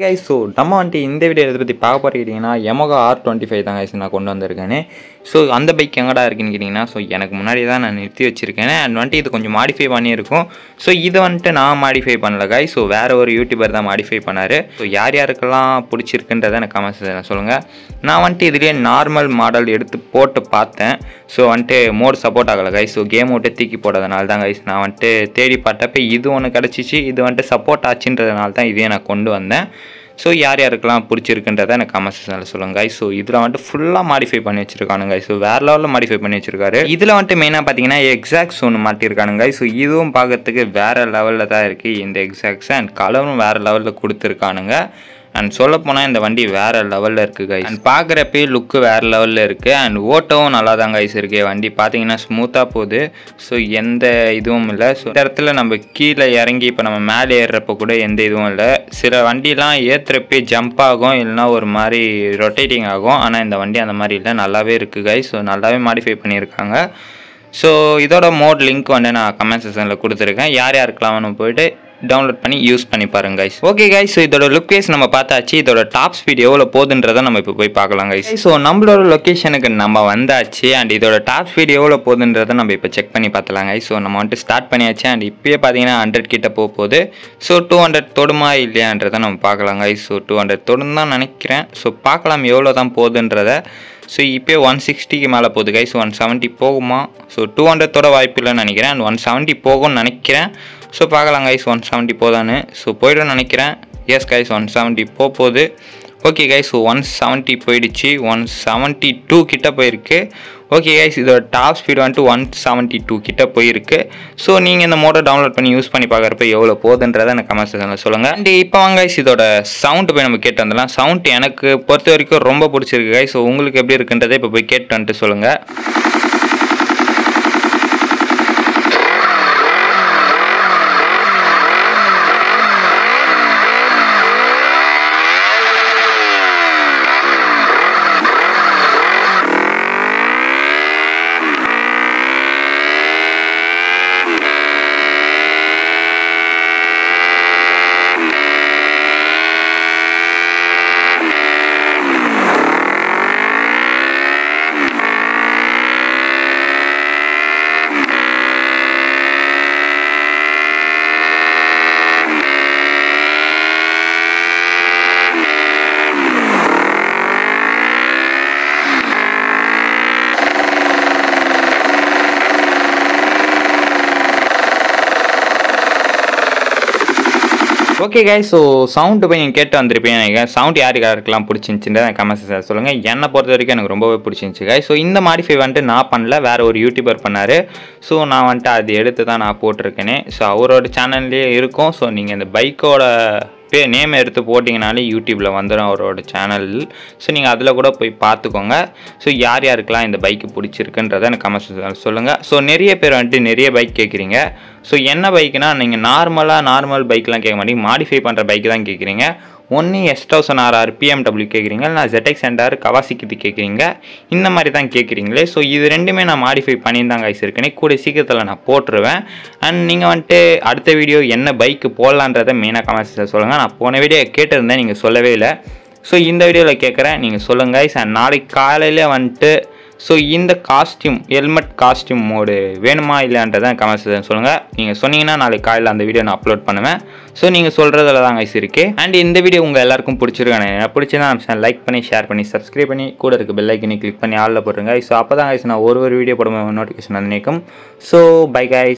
Guys so நம்ம வந்துட்டு இந்த வீடியோ எதை பற்றி பார்க்க போகிறீங்கன்னா எமகா ஆர் டுவெண்ட்டி ஃபைவ் தான் கைஸ் நான் கொண்டு வந்திருக்கேன். ஸோ அந்த பைக் எங்கடா இருக்குன்னு கேட்டிங்கன்னா ஸோ எனக்கு முன்னாடி தான் நான் நிறுத்தி வச்சிருக்கேன். அண்ட் வந்துட்டு இது கொஞ்சம் மாடிஃபை பண்ணியிருக்கும். ஸோ இதை வந்துட்டு நான் மாடிஃபை பண்ணல கைஸ் ஸோ வேறு ஒரு யூடியூபர் தான் மாடிஃபை பண்ணார். ஸோ யார் யாருக்கெல்லாம் பிடிச்சிருக்குன்றதை எனக்கு கமெண்ட்ஸ் சொல்லுங்கள் நான் வந்துட்டு இதுலேயே நார்மல் மாடல் எடுத்து போட்டு பார்த்தேன். ஸோ வந்துட்டு மோட் சப்போர்ட் ஆகலை கைஸ் ஸோ கேம் விட்டு தூக்கி போட்டதுனால தான் கைஸ் நான் வந்துட்டு தேடி பார்த்தப்ப இது ஒன்று கிடச்சிச்சு. இது வந்துட்டு சப்போர்ட் ஆச்சுன்றதுனால தான் இதையே நான் கொண்டு வந்தேன். ஸோ யார் யாருக்கெல்லாம் பிடிச்சிருக்குன்றதை எனக்கு கமெண்ட் செக்ஷனில் சொல்லுங்க ஸோ இதில் வந்துட்டு ஃபுல்லாக மாடிஃபை பண்ணி வச்சிருக்கானுங்க ஸோ வேறு லெவலில் மாடிஃபை பண்ணி வச்சிருக்காரு. இதில் வந்துட்டு மெயினாக பார்த்தீங்கன்னா எக்ஸாக்ஸ் ஒன்று மாட்டியிருக்கானுங்க ஸோ இதுவும் பார்க்கறதுக்கு வேறு லெவலில் தான் இருக்குது இந்த எக்ஸாக்ட்ஸ் அண்ட் கலரும் வேறு லெவலில் கொடுத்துருக்கானுங்க. அண்ட் சொல்லப்போனால் இந்த வண்டி வேறு லெவலில் இருக்குது கைஸ் அண்ட் பார்க்குறப்பே லுக்கு வேறு லெவலில் இருக்குது அண்ட் ஓட்டவும் நல்லா தான் கைஸ் இருக்குது வண்டி பார்த்தீங்கன்னா ஸ்மூத்தாக போகுது. ஸோ எந்த இதுவும் இல்லை. ஸோ இந்த இடத்துல நம்ம கீழே இறங்கி இப்போ நம்ம மேலே ஏறுறப்ப கூட எந்த இதுவும் இல்லை. சில வண்டிலாம் ஏற்றுறப்பே ஜம்ப் ஆகும் இல்லைனா ஒரு மாதிரி ரொட்டேட்டிங் ஆகும். ஆனால் இந்த வண்டி அந்த மாதிரி இல்லை. நல்லாவே இருக்குது கைஸ் ஸோ நல்லாவே மாடிஃபை பண்ணியிருக்காங்க. ஸோ இதோட மோட் லிங்க் வந்து நான் கமெண்ட் செக்ஷனில் கொடுத்துருக்கேன். யார் யாருக்கெல்லாம் போயிட்டு டவுன்லோட் பண்ணி யூஸ் பண்ணி பாருங்க கைஸ் ஓகே கைஸ் ஸோ இதோட லொக்கேஷன் நம்ம பார்த்தாச்சு. இதோட டாப் ஸ்பீட் எவ்வளோ போகுதுன்றதை நம்ம இப்போ போய் பார்க்கலாம் கைஸ் ஸோ நம்மளோட லொக்கேஷனுக்கு நம்ம வந்தாச்சு. அண்ட் இதோட டாப் ஸ்பீட் எவ்வளோ போகுதுன்றதை நம்ம இப்போ செக் பண்ணி பார்த்தலாம் கைஸ் ஸோ நம்ம வந்துட்டு ஸ்டார்ட் பண்ணியாச்சு. அண்ட் இப்போயே பார்த்தீங்கன்னா ஹண்ட்ரட் கிட்ட போக போகுது. ஸோ டூ ஹண்ட்ரட் தொடுமா இல்லையான்றதை நம்ம பார்க்கலாம் கைஸ் ஸோ டூ ஹண்ட்ரட் தொடும் தான் நினைக்கிறேன். ஸோ பார்க்கலாம் எவ்வளோ தான் போகுதுன்றதை. ஸோ இப்போ ஒன் சிக்ஸ்டிக்கு மேலே போகுது கைஸ் ஒன் செவன்ட்டி போகுமா? ஸோ டூ ஹண்ட்ரட்டோட வாய்ப்பு இல்லைன்னு நினைக்கிறேன். அண்ட் ஒன் செவன்ட்டி போகும்னு நினைக்கிறேன். ஸோ பார்க்கலாம் கைஸ் ஒன் செவன்ட்டி போதான்னு. ஸோ போய்டும்னு நினைக்கிறேன். எஸ் கைஸ் ஒன் செவன்ட்டி போக போகுது okay guys so one seventy போயிடுச்சு. ஒன் செவன்ட்டி டூ கிட்ட போயிருக்கு. ஓகே கைஸ் இதோட டாப் ஸ்பீடு வந்துட்டு ஒன் செவன்ட்டி டூ கிட்ட போயிருக்கு. ஸோ நீங்கள் இந்த மோட்டர் டவுன்லோட் பண்ணி யூஸ் பண்ணி பார்க்குறப்ப எவ்வளோ போகுதுன்றதை எனக்கு கமெண்ட் செக்ஷனில் சொல்லுங்கள் அண்ட் இப்போ வாங்க கைஸ் இதோட சவுண்டு போய் நம்ம கேட்டு வந்துடலாம். சவுண்ட் எனக்கு பொறுத்த வரைக்கும் ரொம்ப பிடிச்சிருக்கு கைஸ் ஸோ உங்களுக்கு எப்படி இருக்குன்றதை இப்போ போய் கேட்டு வந்துட்டு சொல்லுங்கள் ஓகே கை ஸோ சவுண்டு போய் நீங்கள் கேட்டு வந்திருப்பீங்க நினைக்கிறேன். சவுண்ட் யாருக்கு யாருக்கெல்லாம் பிடிச்சிருந்துச்சுன்னு கமெண்ட்ஸ் சொல்லுங்கள் என்னை பொறுத்த வரைக்கும் எனக்கு ரொம்பவே பிடிச்சிருந்துச்சு கை ஸோ இந்த மாடிஃபை வந்துட்டு நான் பண்ணல வேறு ஒரு யூடியூபர் பண்ணார். ஸோ நான் வந்துட்டு அது எடுத்து தான் நான் போட்டிருக்கேனே. ஸோ அவரோட சேனல்லேயே இருக்கும். ஸோ நீங்கள் இந்த பைக்கோட பே நேம் எடுத்து போட்டிங்கனாலே யூடியூப்பில் வந்துடும் அவரோட சேனல் ஸோ நீங்கள் அதில் கூட போய் பார்த்துக்கோங்க. ஸோ யார் யாருக்கெலாம் இந்த பைக்கு பிடிச்சிருக்குன்றத எனக்கு கமெண்ட்ஸ் சொல்லுங்கள் ஸோ நிறைய பேர் வந்துட்டு நிறைய பைக் கேட்குறீங்க ஸோ என்ன பைக்குனால் நீங்கள் நார்மலாக நார்மல் பைக்லாம் கேட்க மாட்டீங்க. மாடிஃபை பண்ணுற பைக் தான் கேட்குறீங்க ஒன்று எஸ் தௌசண்ட் ஆர்ஆர் பிஎம்டபிள்யூ கேட்குறீங்க நான் ZX சென்டார் கவாசிக்கிது கேட்குறீங்க இந்த மாதிரி தான் கேட்குறீங்களே ஸோ இது ரெண்டுமே நான் மாடிஃபை பண்ணியிருந்தாங்க ஐஸ் இருக்கேனே கூட சீக்கிரத்தில் நான் போட்டுருவேன். அண்ட் நீங்கள் வந்துட்டு அடுத்த வீடியோ என்ன பைக்கு போடலான்றதை மெயினாக கமெண்ட்ஸில் சொல்லுங்கள் நான் போன வீடியோ கேட்டிருந்தேன் நீங்கள் சொல்லவே இல்லை. ஸோ இந்த வீடியோவில் கேட்குறேன் நீங்கள் சொல்லுங்கள் ஐஸ் அண்ட் நாளைக்கு காலையில் வந்துட்டு ஸோ இந்த காஸ்டியூம் ஹெல்மெட் காஸ்டியூம் மோடு வேணுமா இல்லைன்றதை கமெண்ட்ஸ் சொல்லுங்கள் நீங்கள் சொன்னீங்கன்னா நாளைக்கு காலையில் அந்த வீடியோ நான் அப்லோட் பண்ணுவேன். ஸோ நீங்கள் சொல்கிறதுல தான் கைஸ் இருக்கு. அண்ட் இந்த வீடியோ உங்கள் எல்லாருக்கும் பிடிச்சிருக்கானே பிடிச்சதா நம்ம லைக் பண்ணி ஷேர் பண்ணி சப்ஸ்கிரைப் பண்ணி கூட இருக்க பெல் கிளிக் பண்ணி ஆளில் போட்டுருங்க. ஸோ அப்போ தான் கைஸ் நான் ஒரு ஒரு வீடியோ போடும்போது நோட்டிஃபிகேஷன் வந்து நிற்கும் ஸோ பை கைஸ்